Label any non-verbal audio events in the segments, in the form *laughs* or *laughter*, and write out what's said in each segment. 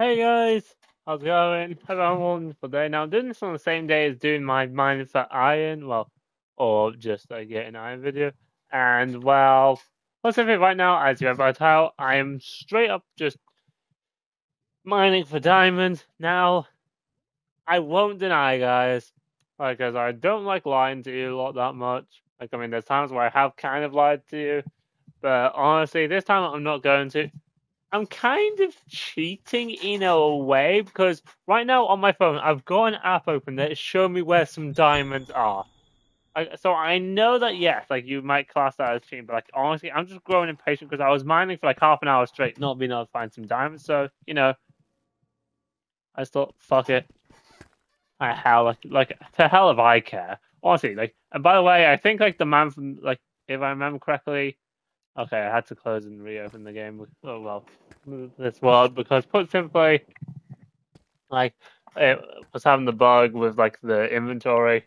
Hey guys, how's it going? *laughs* Hello everyone for day. Now I'm doing this on the same day as doing my mining for iron, well, or just a get an iron video. And well, what's everything right now? As you have by tell, I am straight up just mining for diamonds. Now, I won't deny, guys, because I don't like lying to you a lot that much. Like, I mean, there's times where I have kind of lied to you, but honestly, this time I'm not going to. I'm kind of cheating in a way because right now on my phone I've got an app open that shows me where some diamonds are. I, so I know that yes, like you might class that as cheating, but like honestly, I'm just growing impatient because I was mining for like half an hour straight, not being able to find some diamonds. So you know, I just thought, fuck it. I hell, like, like to hell if I care. Honestly, like, and by the way, I think like the man from like, if I remember correctly, Okay, I had to close and reopen the game. Oh well, this world because put simply, like it was having the bug with like the inventory,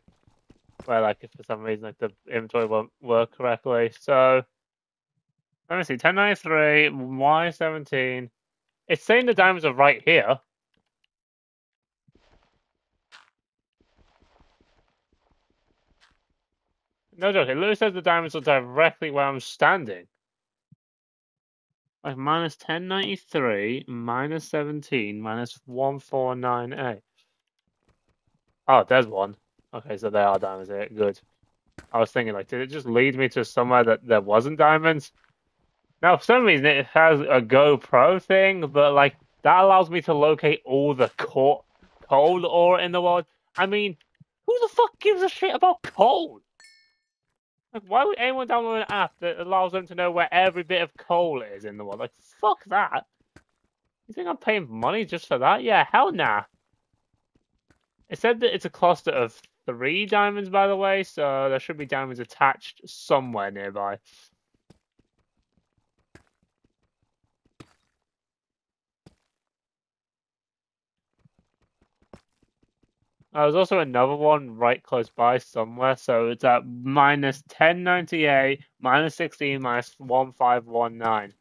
where like if for some reason like the inventory won't work correctly. So let me see, ten ninety three Y seventeen. It's saying the diamonds are right here. No joke, it literally says the diamonds are directly where I'm standing. Like minus 1093, minus 17, minus 1498. Oh, there's one. Okay, so there are diamonds here. Good. I was thinking, like, did it just lead me to somewhere that there wasn't diamonds? Now, for some reason, it has a GoPro thing, but, like, that allows me to locate all the coal, coal ore in the world. I mean, who the fuck gives a shit about coal? Like, why would anyone download an app that allows them to know where every bit of coal is in the world? Like, fuck that. You think I'm paying money just for that? Yeah, hell nah. It said that it's a cluster of three diamonds, by the way, so there should be diamonds attached somewhere nearby. Uh, there's also another one right close by somewhere, so it's at minus 1098, minus 16, minus 1519.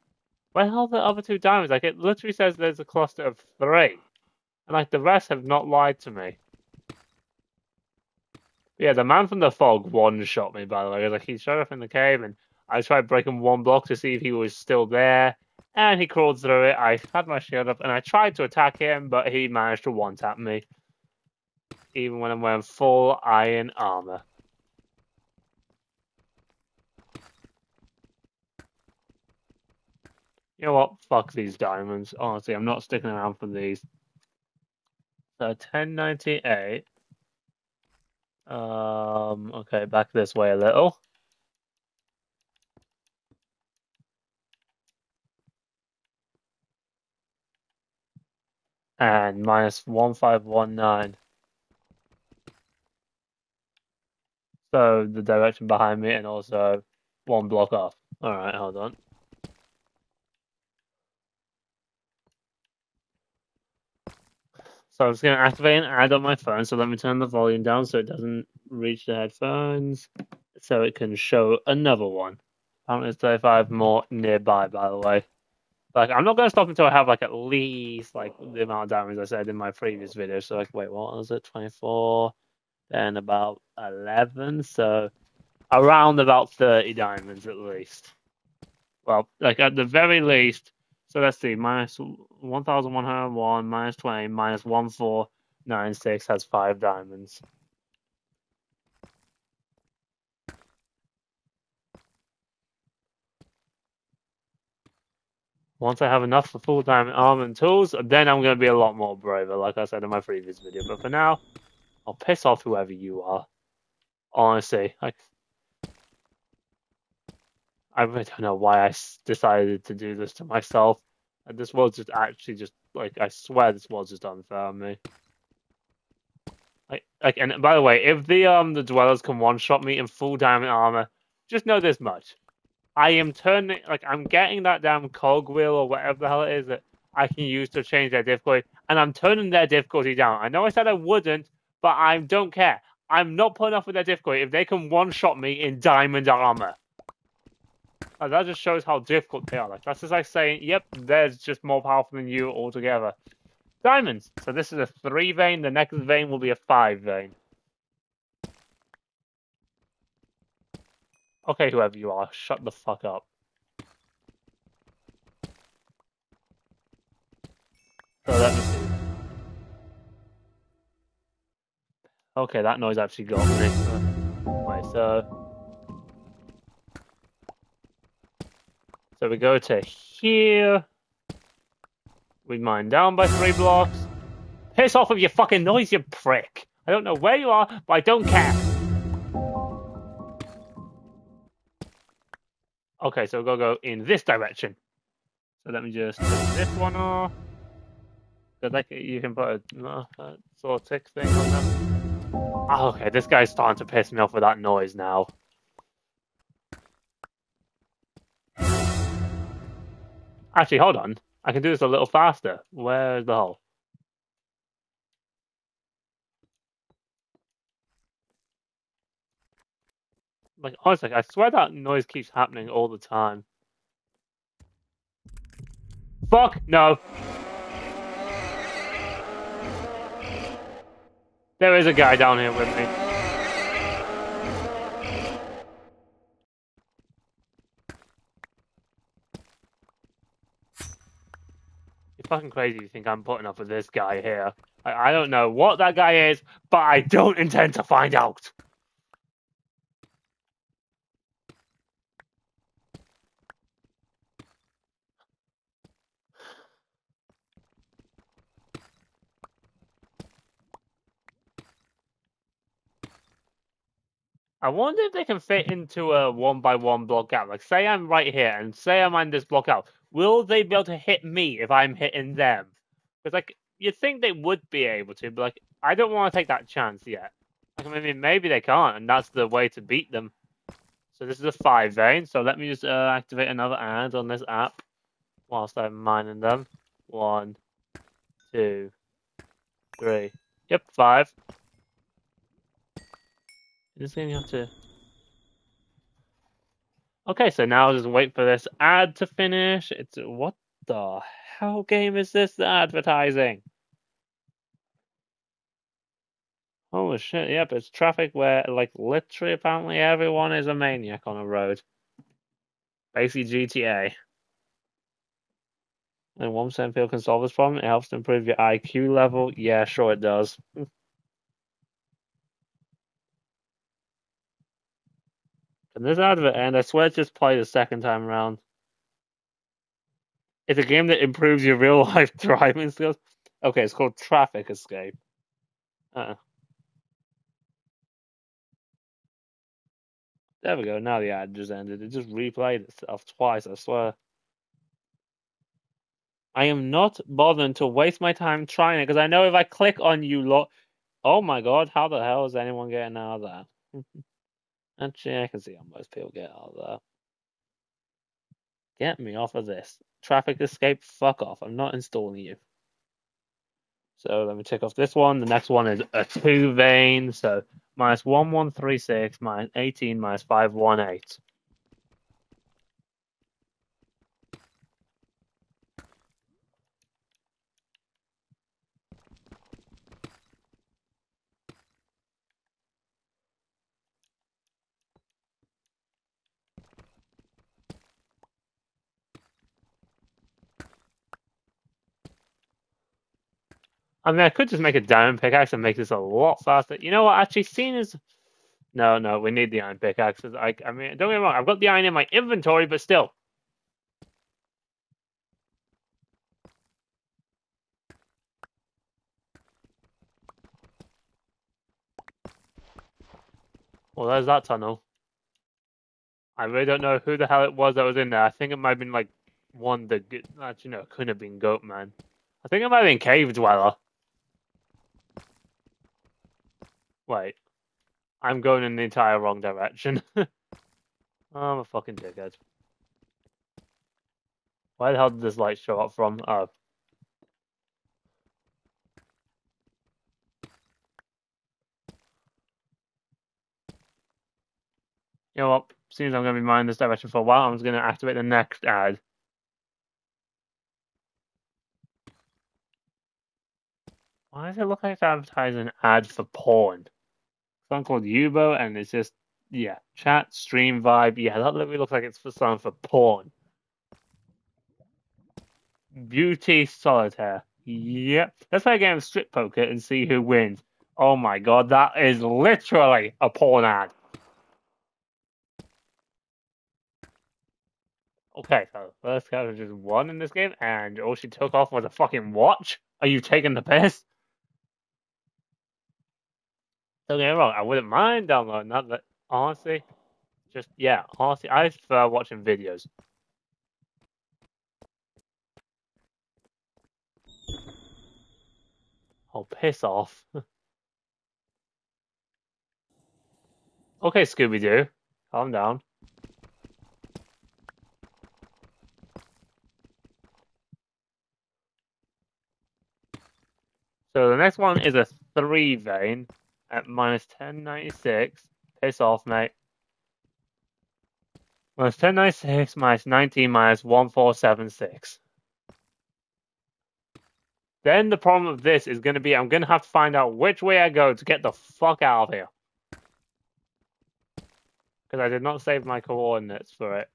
Where the hell are the other two diamonds? Like, it literally says there's a cluster of three. And, like, the rest have not lied to me. Yeah, the man from the fog one-shot me, by the way. Like, he showed up in the cave, and I tried breaking one block to see if he was still there. And he crawled through it. I had my shield up, and I tried to attack him, but he managed to one-tap me even when I'm wearing full iron armor. You know what? Fuck these diamonds. Honestly, I'm not sticking around for these. So 1098. Um, okay, back this way a little. And minus 1519. So the direction behind me and also one block off. Alright, hold on. So I'm just going to activate an ad on my phone. So let me turn the volume down so it doesn't reach the headphones. So it can show another one. Apparently there's 35 more nearby, by the way. Like, I'm not going to stop until I have, like, at least, like, the amount of diamonds I said in my previous video. So, like, wait, what was it? 24? Then about 11, so around about 30 diamonds at least. Well, like at the very least, so let's see, minus 1,101, minus 20, minus 1496 has 5 diamonds. Once I have enough for full diamond armor and tools, then I'm going to be a lot more braver, like I said in my previous video. But for now, I'll piss off whoever you are. Honestly, I really don't know why I decided to do this to myself. And this was just actually just like I swear this was just unfair on me. Like, like, and by the way, if the um the dwellers can one shot me in full diamond armor, just know this much: I am turning like I'm getting that damn cogwheel or whatever the hell it is that I can use to change their difficulty, and I'm turning their difficulty down. I know I said I wouldn't, but I don't care. I'm not putting up with their difficulty if they can one-shot me in diamond armor. Like, that just shows how difficult they are. Like that's just like saying, "Yep, they're just more powerful than you altogether." Diamonds. So this is a three vein. The next vein will be a five vein. Okay, whoever you are, shut the fuck up. So Okay, that noise actually got me. So... So we go to here. We mine down by three blocks. Piss off with your fucking noise, you prick! I don't know where you are, but I don't care. Okay, so we'll go in this direction. So let me just take this one off. Cause like you can put a, uh, a sort of tick thing on them. Oh, okay, this guy's starting to piss me off with that noise now. Actually, hold on. I can do this a little faster. Where's the hole? Like, honestly, I swear that noise keeps happening all the time. Fuck! No! There is a guy down here with me. You're fucking crazy you think I'm putting up with this guy here. I, I don't know what that guy is, but I don't intend to find out. I wonder if they can fit into a one by one block out. Like, say I'm right here, and say I'm on this block out. Will they be able to hit me if I'm hitting them? Because like you'd think they would be able to, but like I don't want to take that chance yet. Like, I mean, maybe they can't, and that's the way to beat them. So this is a five vein. So let me just uh, activate another ad on this app whilst I'm mining them. One, two, three. Yep, five. This game you have to. Okay, so now I'll just wait for this ad to finish. It's what the hell game is this? The advertising. Holy shit! Yep, it's traffic where like literally apparently everyone is a maniac on a road. Basically GTA. And one percent feel can solve this problem. It helps to improve your IQ level. Yeah, sure it does. Can this advert end? I swear just play the second time around. It's a game that improves your real *laughs* life driving skills. Okay, it's called Traffic Escape. Uh. There we go. Now the ad just ended. It just replayed itself twice. I swear. I am not bothering to waste my time trying it because I know if I click on you lot, oh my god, how the hell is anyone getting out of that? *laughs* Actually, I can see how most people get out of that. Get me off of this. Traffic escape, fuck off. I'm not installing you. So let me tick off this one. The next one is a two vein. So minus 1136, minus 18, minus 518. I mean, I could just make a diamond pickaxe and make this a lot faster. You know what? Actually, seeing as no, no, we need the iron pickaxes. I, I mean, don't get me wrong. I've got the iron in my inventory, but still. Well, there's that tunnel. I really don't know who the hell it was that was in there. I think it might have been like one that actually no, it couldn't have been Goat Man. I think it might have been Cave Dweller. Wait. I'm going in the entire wrong direction. *laughs* I'm a fucking dickhead. Where the hell did this light show up from? Oh. You know what? Seems I'm going to be mining this direction for a while. I'm just going to activate the next ad. Why does it look like it's advertising an ad for porn? Something called Yubo, and it's just yeah, chat stream vibe. Yeah, that literally looks like it's for something for porn. Beauty solitaire. Yep. Let's play a game of strip poker and see who wins. Oh my god, that is literally a porn ad. Okay, so first character just won in this game, and all she took off was a fucking watch? Are you taking the piss? Don't get me wrong, I wouldn't mind downloading that, but honestly, just, yeah, honestly, I prefer watching videos. Oh, piss off. *laughs* okay, Scooby Doo, calm down. So the next one is a three vein at minus 1096. Piss off, mate. Minus 1096 minus 19 minus 1476. Then the problem with this is going to be I'm going to have to find out which way I go to get the fuck out of here. Because I did not save my coordinates for it.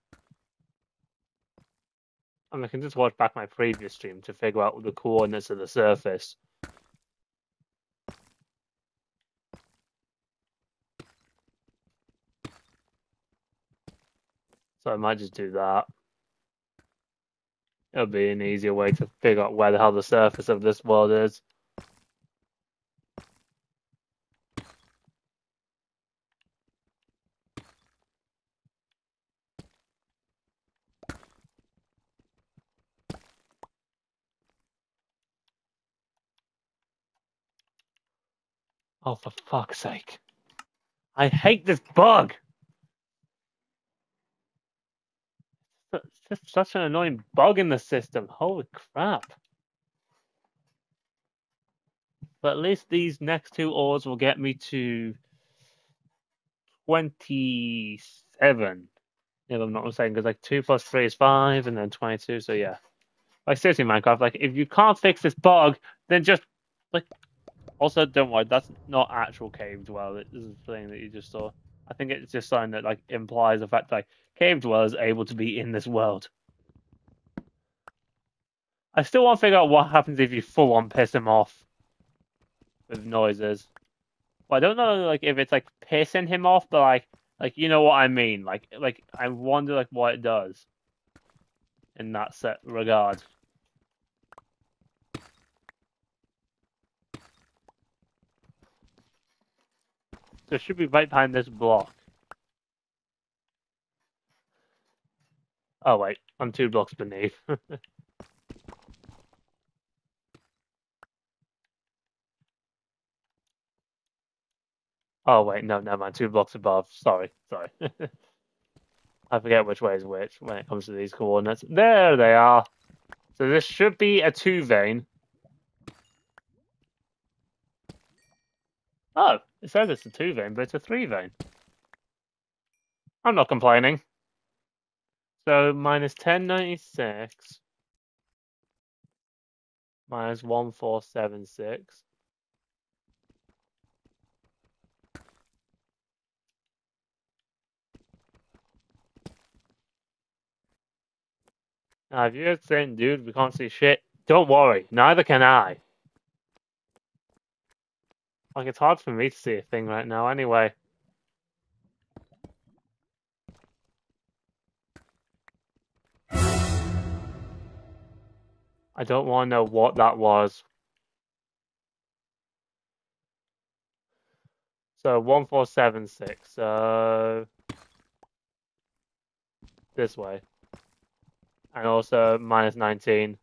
And I can just watch back my previous stream to figure out the coordinates of the surface. So I might just do that. It'll be an easier way to figure out where the hell the surface of this world is. Oh, for fuck's sake. I hate this bug! Just such an annoying bug in the system. Holy crap. But at least these next two ores will get me to 27. If I'm not mistaken, because like 2 plus 3 is 5, and then 22, so yeah. Like, seriously, Minecraft, like, if you can't fix this bug, then just, like, also, don't worry, that's not actual cave dweller. This is the thing that you just saw. I think it's just something that, like, implies the fact, like, cave dwellers able to be in this world. I still want to figure out what happens if you full on piss him off with noises. Well, I don't know, like if it's like pissing him off, but like, like you know what I mean. Like, like I wonder like what it does in that set regard. So it should be right behind this block. Oh wait, I'm two blocks beneath. *laughs* oh wait, no, never mind. Two blocks above. Sorry, sorry. *laughs* I forget which way is which when it comes to these coordinates. There they are. So this should be a two vein. Oh, it says it's a two vein, but it's a three vein. I'm not complaining. So minus 1096 minus 1476. Now, if you're saying, dude, we can't see shit, don't worry, neither can I. Like, it's hard for me to see a thing right now anyway. I don't want to know what that was. So 1476. So uh, this way. And also minus 19.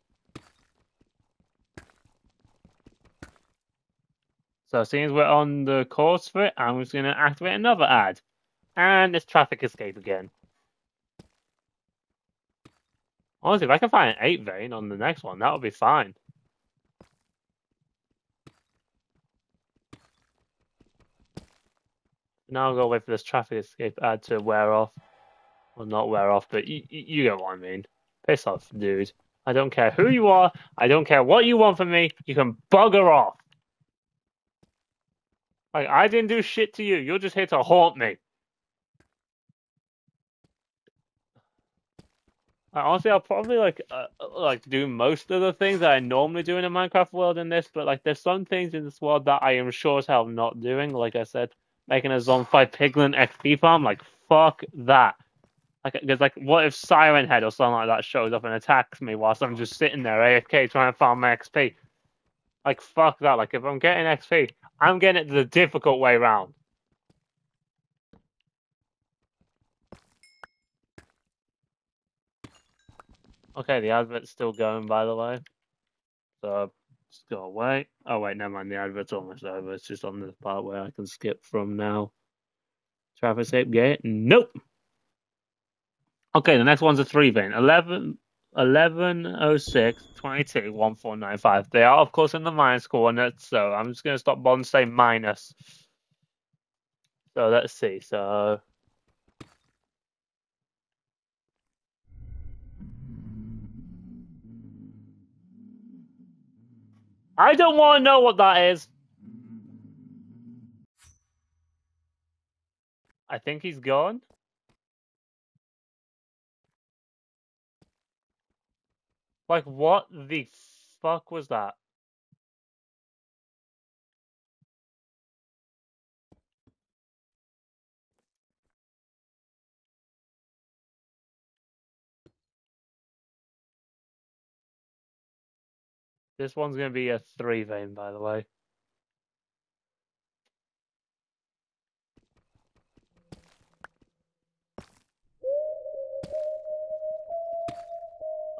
So since we're on the course for it, I'm just going to activate another ad. And it's traffic escape again. Honestly, if I can find an 8 vein on the next one, that would be fine. Now I'll go wait for this traffic escape ad to wear off. Well, not wear off, but you, you get what I mean. Piss off, dude. I don't care who you are. I don't care what you want from me. You can bugger off. Like I didn't do shit to you. You're just here to haunt me. Like, honestly, I'll probably like uh, like do most of the things that I normally do in a Minecraft world in this, but like there's some things in this world that I am sure as hell not doing. Like I said, making a Zombie Piglin XP farm, like fuck that. Like, because like, what if Siren Head or something like that shows up and attacks me whilst I'm just sitting there AFK trying to farm my XP? Like, fuck that. Like, if I'm getting XP, I'm getting it the difficult way round. Okay, the advert's still going, by the way. So, just go away. Oh, wait, never mind. The advert's almost over. It's just on the part where I can skip from now. Traffic escape gate? Nope. Okay, the next one's a three vein. 11, 1106, 22, 1495. They are, of course, in the minus coordinates, so I'm just going to stop bothering saying minus. So let's see. So I don't want to know what that is. I think he's gone. Like, what the fuck was that? This one's going to be a three vein, by the way.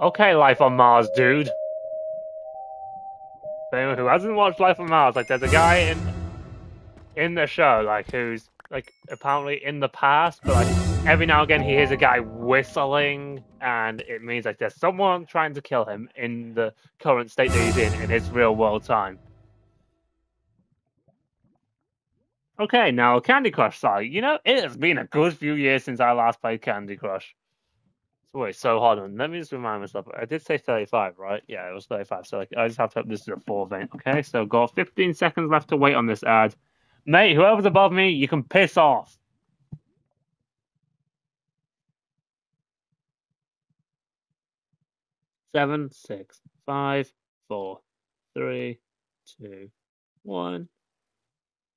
Okay, Life on Mars, dude. For anyone who hasn't watched Life on Mars, like, there's a guy in in the show, like, who's, like, apparently in the past, but, like, every now and again he hears a guy whistling, and it means, like, there's someone trying to kill him in the current state that he's in, in his real world time. Okay, now Candy Crush side. You know, it has been a good few years since I last played Candy Crush. Wait, so hold on. Let me just remind myself. I did say 35, right? Yeah, it was 35. So like, I just have to hope this is a four vein. Okay, so got 15 seconds left to wait on this ad. Mate, whoever's above me, you can piss off. Seven, six, five, four, three, two, one.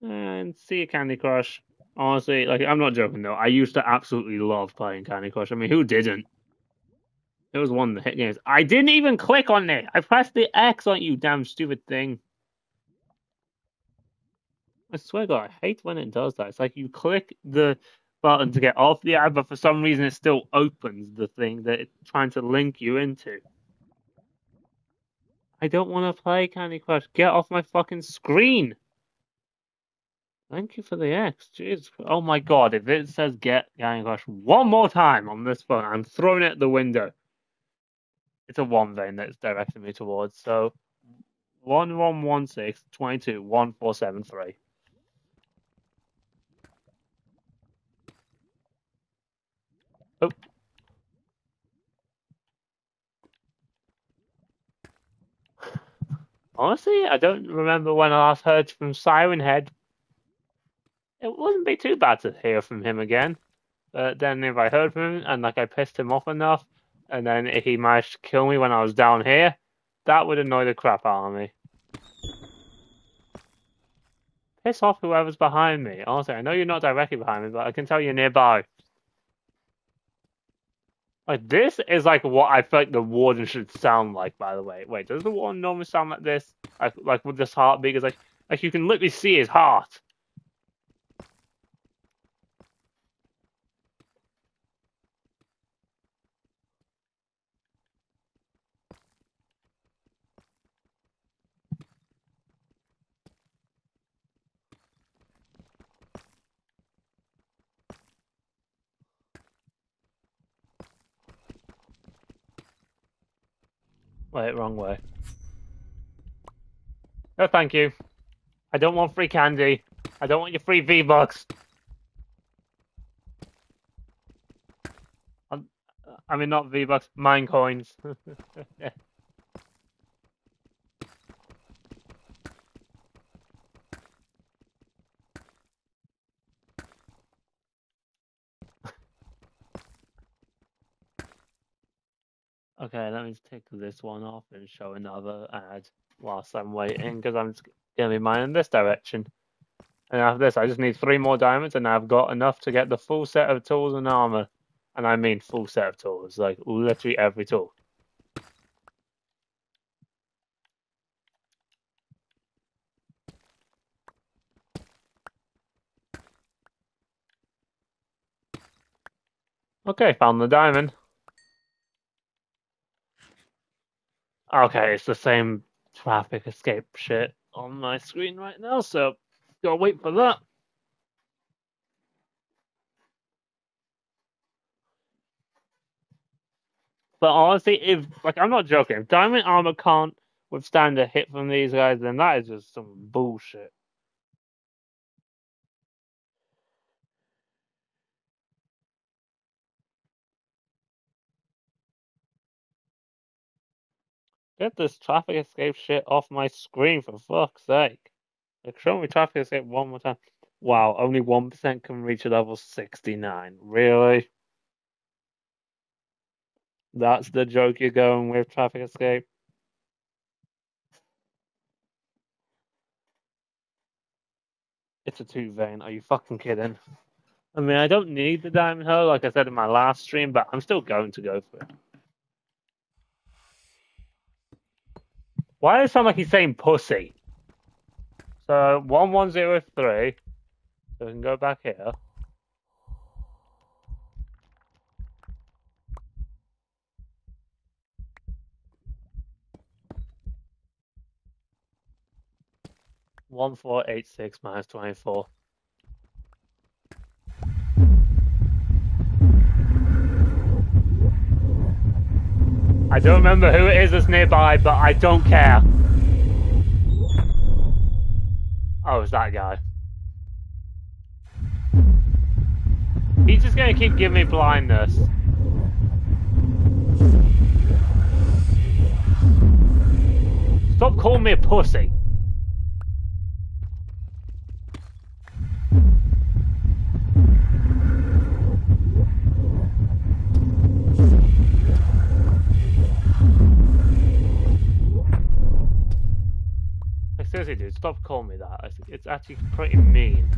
And see you, Candy Crush. Honestly, like I'm not joking though. I used to absolutely love playing Candy Crush. I mean, who didn't? It was one of the hit games. I didn't even click on it. I pressed the X on you, damn stupid thing. I swear God, I hate when it does that. It's like you click the button to get off the ad, but for some reason it still opens the thing that it's trying to link you into. I don't want to play Candy Crush. Get off my fucking screen. Thank you for the X. Jeez. Oh my god, if it says get Candy Crush one more time on this phone, I'm throwing it at the window it's a one vein that's directing me towards. So one one one six twenty two one four seven three. Honestly, I don't remember when I last heard from Siren Head. It wouldn't be too bad to hear from him again. But then if I heard from him and like I pissed him off enough, and then if he managed to kill me when I was down here, that would annoy the crap out of me. Piss off whoever's behind me. Honestly, I know you're not directly behind me, but I can tell you're nearby. Like, this is like what I like the warden should sound like, by the way. Wait, does the warden normally sound like this? Like, like with this heartbeat? is like, like, you can literally see his heart. Wait, wrong way. No, thank you. I don't want free candy. I don't want your free V-Bucks. I mean, not V-Bucks, Minecoins. *laughs* Okay, let me take this one off and show another ad whilst I'm waiting because I'm going to be mining this direction. And after this, I just need three more diamonds and I've got enough to get the full set of tools and armor. And I mean full set of tools, like literally every tool. Okay, found the diamond. Okay, it's the same traffic escape shit on my screen right now, so gotta wait for that. But honestly, if like I'm not joking, if diamond armor can't withstand a hit from these guys, then that is just some bullshit. Get this traffic escape shit off my screen for fuck's sake. Like, show me traffic escape one more time. Wow, only 1% can reach a level 69. Really? That's the joke you're going with, traffic escape? It's a two vein. Are you fucking kidding? I mean, I don't need the diamond hoe, like I said in my last stream, but I'm still going to go for it. Why does it sound like he's saying pussy? So, 1103. So we can go back here. One four eight six minus twenty four. I don't remember who it is that's nearby, but I don't care. Oh, it's that guy. He's just gonna keep giving me blindness. Stop calling me a pussy. Seriously, dude, stop calling me that. It's actually pretty mean.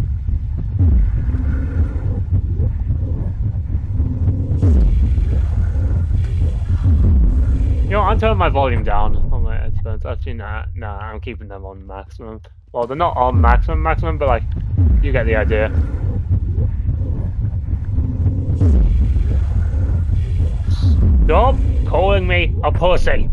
You know, I'm turning my volume down on my headphones. Actually, nah, nah, I'm keeping them on maximum. Well, they're not on maximum, maximum, but like, you get the idea. Stop calling me a pussy!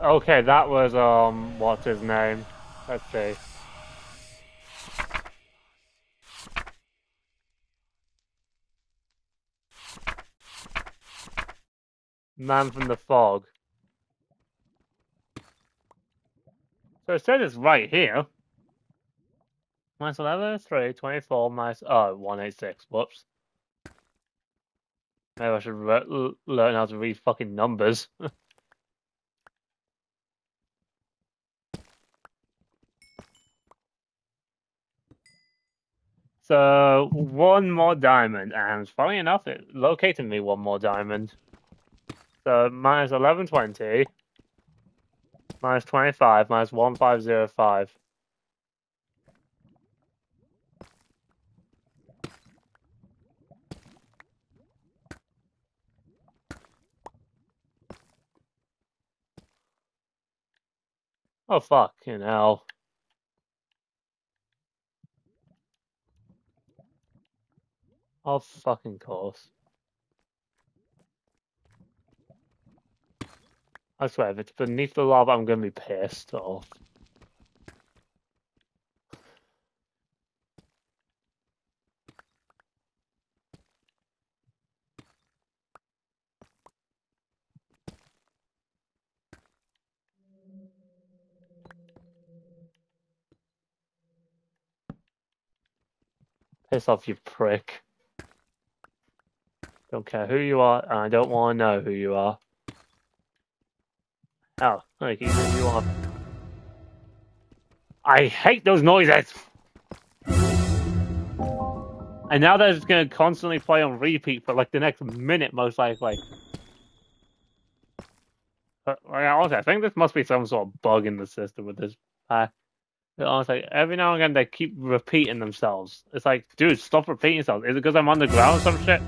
Okay, that was, um, what's his name? Let's see. Man from the Fog. So it says it's right here. Minus 11, 3, 24, minus, oh, 186. Whoops. Maybe I should learn how to read fucking numbers. *laughs* So one more diamond, and funny enough, it located me one more diamond. So minus eleven twenty, minus twenty five, minus one five zero five. Oh fuck, you hell. Of fucking course. I swear, if it's beneath the lava, I'm going to be pissed off. Piss off, you prick. Don't care who you are, and I don't want to know who you are. Oh, like even you are. I hate those noises! And now they're just gonna constantly play on repeat for like the next minute, most likely. But, like, honestly, I think this must be some sort of bug in the system with this pack. Honestly, every now and again they keep repeating themselves. It's like, dude, stop repeating yourself. Is it because I'm underground or some shit?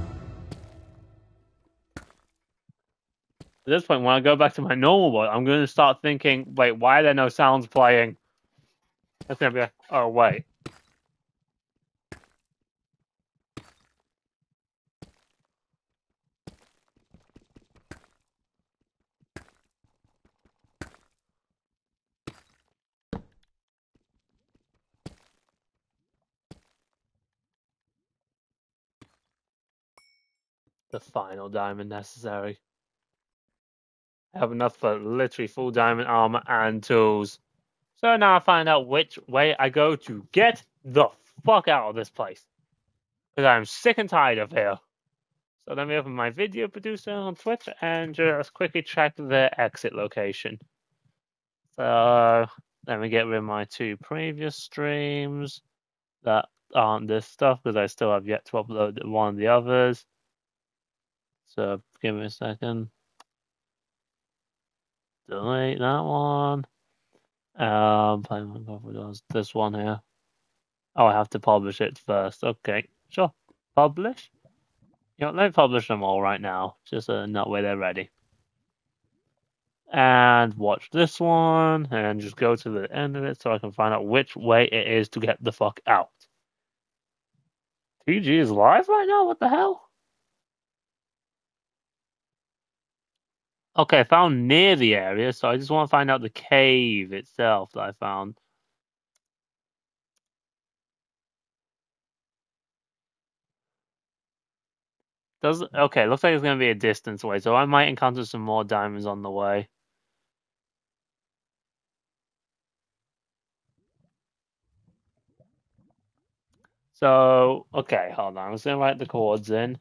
At this point, when I go back to my normal one, I'm going to start thinking, wait, why are there no sounds playing? That's going to be like, oh, wait. The final diamond necessary. Have enough for literally full diamond armor and tools. So now I find out which way I go to get the fuck out of this place. Because I'm sick and tired of here. So let me open my video producer on Twitch and just quickly check the exit location. So let me get rid of my two previous streams that aren't this stuff because I still have yet to upload one of the others. So give me a second. Delete that one. Um, this one here. Oh, I have to publish it first. Okay, sure. Publish. You know, let me publish them all right now, just so not where they're ready. And watch this one, and just go to the end of it so I can find out which way it is to get the fuck out. TG is live right now? What the hell? Okay, I found near the area, so I just want to find out the cave itself that I found. Does okay, looks like it's gonna be a distance away, so I might encounter some more diamonds on the way. So, okay, hold on. I'm just gonna write the chords in.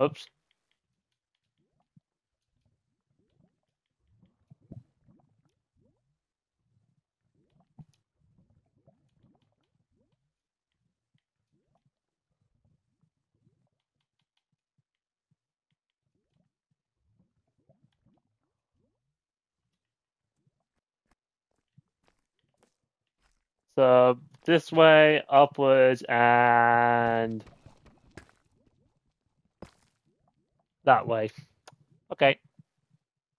Oops. So this way, upwards, and that way. Okay,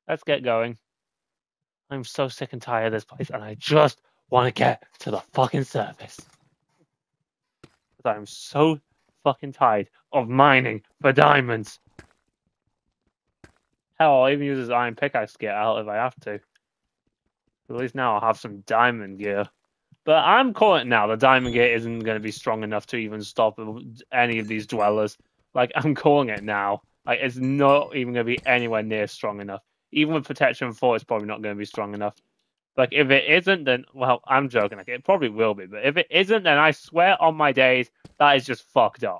let's get going. I'm so sick and tired of this place, and I just want to get to the fucking surface. I'm so fucking tired of mining for diamonds. Hell, I'll even use this iron pickaxe to get out if I have to. At least now I'll have some diamond gear. But I'm calling it now. The Diamond Gate isn't going to be strong enough to even stop any of these dwellers. Like I'm calling it now. Like it's not even going to be anywhere near strong enough. Even with Protection Four, it's probably not going to be strong enough. Like if it isn't, then well, I'm joking. Like it probably will be. But if it isn't, then I swear on my days that is just fucked up.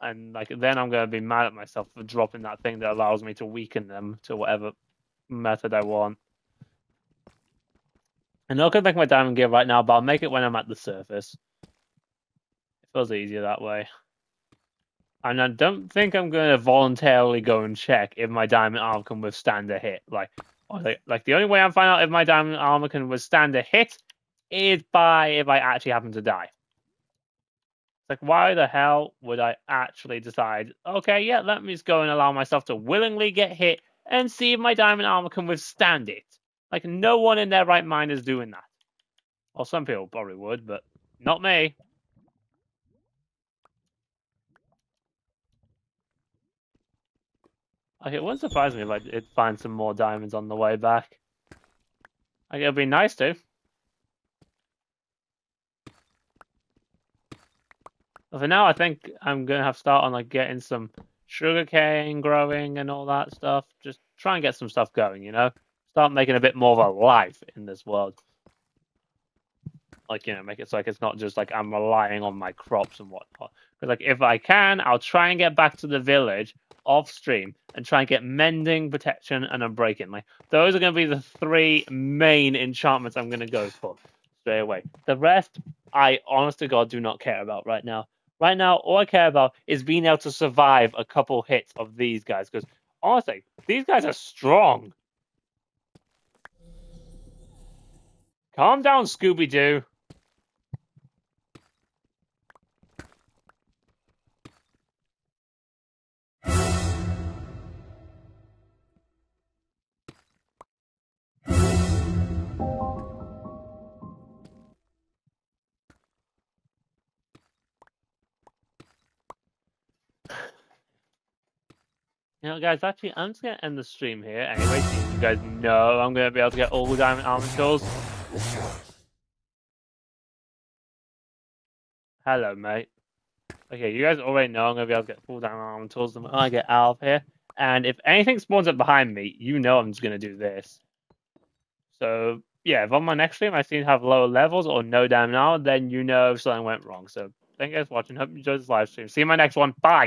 And like then I'm going to be mad at myself for dropping that thing that allows me to weaken them to whatever method I want. I'm not going to make my diamond gear right now, but I'll make it when I'm at the surface. It feels easier that way. And I don't think I'm going to voluntarily go and check if my diamond armor can withstand a hit. Oh, like, like the only way I find out if my diamond armor can withstand a hit is by if I actually happen to die. It's like, why the hell would I actually decide, okay, yeah, let me just go and allow myself to willingly get hit and see if my diamond armor can withstand it? Like no one in their right mind is doing that. Well, some people probably would, but not me. Like it wouldn't surprise me if I did find some more diamonds on the way back. Like it'd be nice to. But for now, I think I'm gonna have to start on like getting some sugarcane growing and all that stuff. Just try and get some stuff going, you know start making a bit more of a life in this world. like you know make it so like it's not just like I'm relying on my crops and whatnot. Because like if I can, I'll try and get back to the village off stream and try and get mending, protection, and unbreaking. Like those are going to be the three main enchantments I'm going to go for straight away. The rest, I honest to God do not care about right now. Right now, all I care about is being able to survive a couple hits of these guys. Because honestly, these guys are strong. Calm down, Scooby Doo. You know, guys, actually, I'm just gonna end the stream here anyway, so you guys know I'm gonna be able to get all the diamond tools. *sighs* Hello, mate. Okay, you guys already know I'm gonna be able to get full diamond armor tools the moment I get out of here. And if anything spawns up behind me, you know I'm just gonna do this. So yeah, if on my next stream I seem to have lower levels or no diamond armor, then you know if something went wrong. So thank you guys for watching. Hope you enjoyed this live stream. See you in my next one. Bye.